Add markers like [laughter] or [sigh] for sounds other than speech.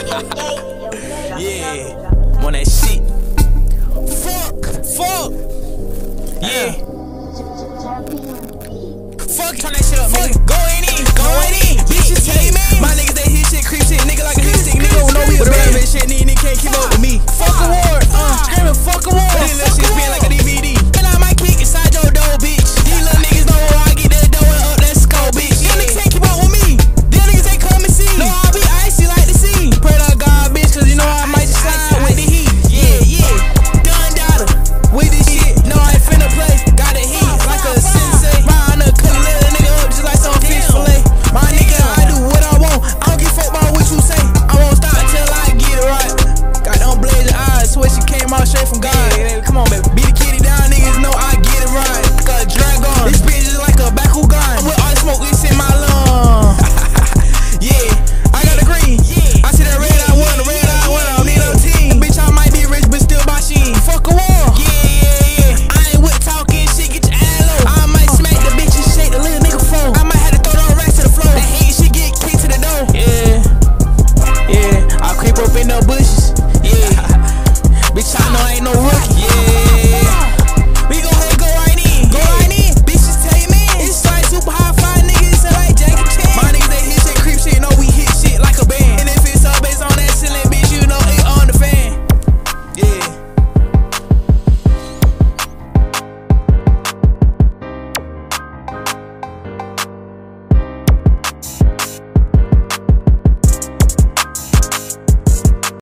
[laughs] yeah, on that shit. Fuck, fuck, yeah. Fuck, turn that shit up, nigga.